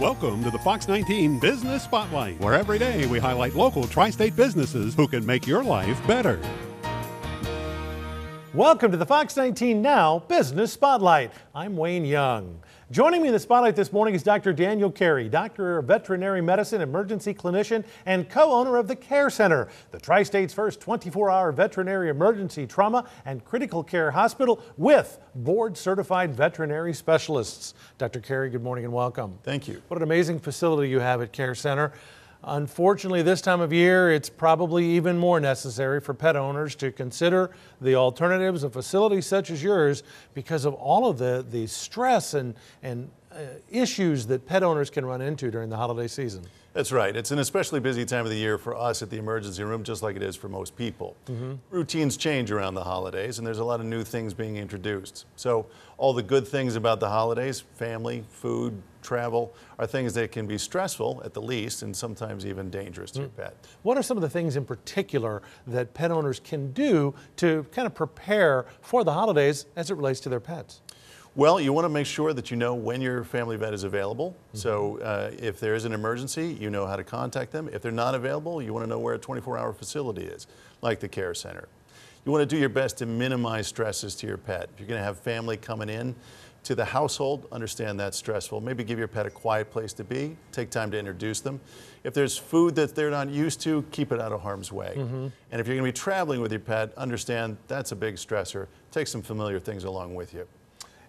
Welcome to the Fox 19 Business Spotlight, where every day we highlight local tri state businesses who can make your life better. Welcome to the Fox 19 Now Business Spotlight. I'm Wayne Jung. Joining me in the spotlight this morning is Dr. Daniel Carey, Doctor of Veterinary Medicine, emergency clinician, and co owner of the Care Center, the Tri State's first 24 hour veterinary emergency trauma and critical care hospital with board certified veterinary specialists. Dr. Carey, good morning and welcome. Thank you. What an amazing facility you have at Care Center. Unfortunately, this time of year, it's probably even more necessary for pet owners to consider the alternatives of facilities such as yours because of all of the, the stress and, and issues that pet owners can run into during the holiday season. That's right. It's an especially busy time of the year for us at the emergency room, just like it is for most people. Mm-hmm. Routines change around the holidays, and there's a lot of new things being introduced. So, all the good things about the holidays family, food, travel are things that can be stressful at the least, and sometimes even dangerous to mm. your pet. What are some of the things in particular that pet owners can do to kind of prepare for the holidays as it relates to their pets? Well, you want to make sure that you know when your family vet is available. Mm-hmm. So uh, if there is an emergency, you know how to contact them. If they're not available, you want to know where a 24-hour facility is, like the care center. You want to do your best to minimize stresses to your pet. If you're going to have family coming in to the household, understand that's stressful. Maybe give your pet a quiet place to be. Take time to introduce them. If there's food that they're not used to, keep it out of harm's way. Mm-hmm. And if you're going to be traveling with your pet, understand that's a big stressor. Take some familiar things along with you.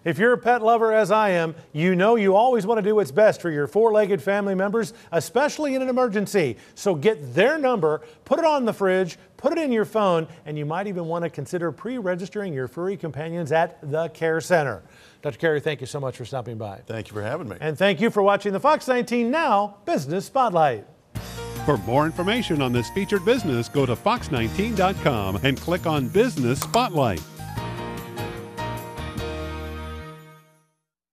If you're a pet lover as I am, you know you always want to do what's best for your four legged family members, especially in an emergency. So get their number, put it on the fridge, put it in your phone, and you might even want to consider pre registering your furry companions at the Care Center. Dr. Carey, thank you so much for stopping by. Thank you for having me. And thank you for watching the Fox 19 Now Business Spotlight. For more information on this featured business, go to fox19.com and click on Business Spotlight.